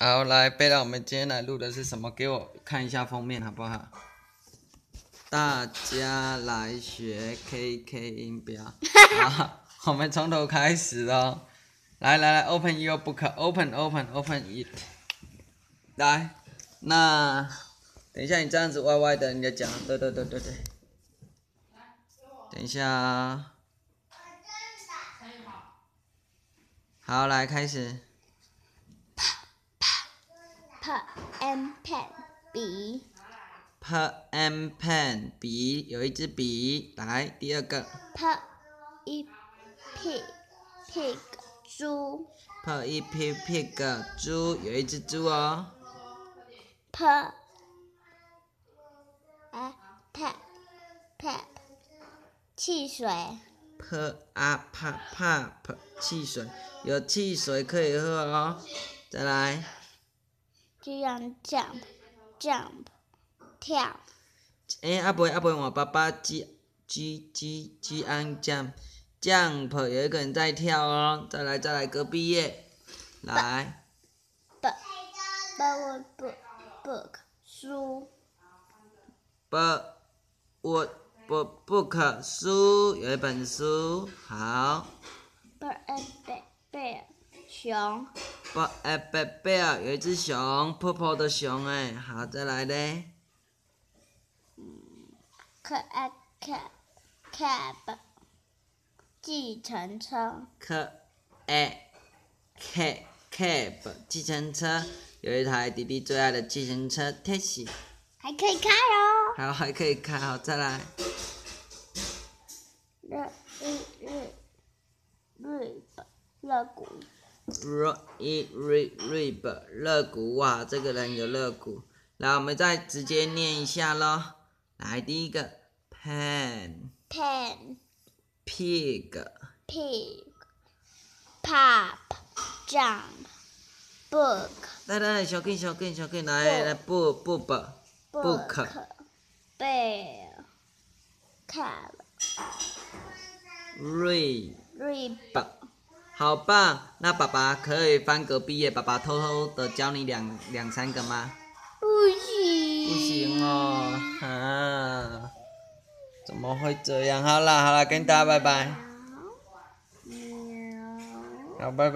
好，来，贝拉，我们今天来录的是什么？给我看一下封面好不好？大家来学 KK 音标。好，我们从头开始哦。来来来，Open your book，Open Open Open it。来，那等一下你这样子歪歪的，你就讲，对对对对对。等一下啊。好，来开始。P and pen 笔。p and pen 笔，有一支笔。来，第二个。p i pig pig 猪。p i pig pig 猪，有一只猪哦。p a tap tap 汽水。p a p p 汽水，有汽水可以喝哦。再来。这样 jump jump 跳。哎，阿伯阿伯，我爸爸 G G G G 安 jump jump 有一个人在跳哦。再来再来，隔壁页，来。b book book book 书。b book book 书有一本书，好。bear bear 熊。B a bear bear 有一只熊，泡泡的熊哎，好，再来嘞。cab cab cab 计程车。可爱 cab cab 计程车，有一台弟弟最爱的计程车 taxi。还可以开哦。好，还可以开，好，再来。乐乐乐乐乐谷。R i r rib 肋骨哇，这个人有肋骨。来，我们再直接念一下咯。来，第一个 pen pen pig pig pop jump book 来来来，小根小根小根，来来 book book book bear cab rib rib 好棒！那爸爸可以翻隔壁页，爸爸偷偷的教你两两三个吗？不行。不行哦，啊！怎么会这样？好啦好啦，跟大家拜拜。好，拜拜。